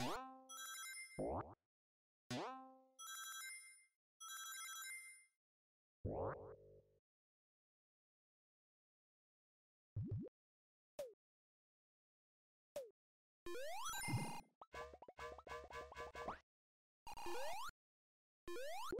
Yeah. you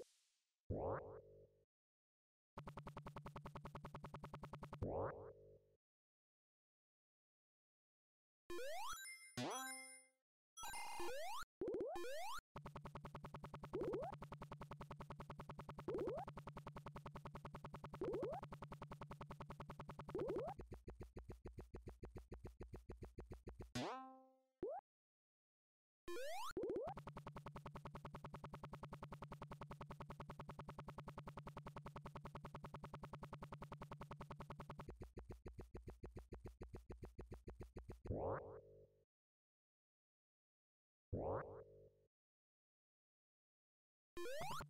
What?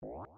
What?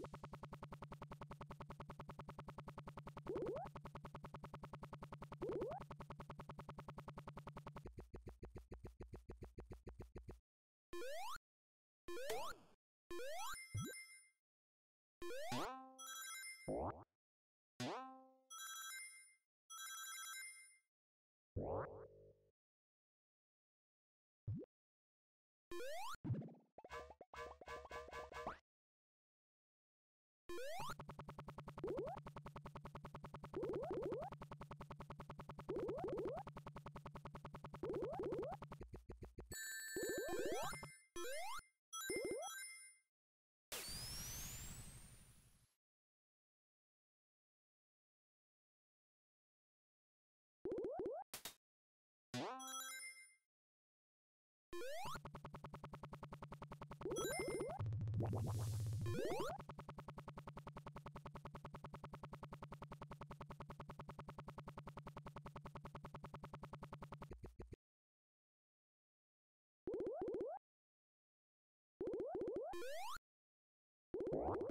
What? you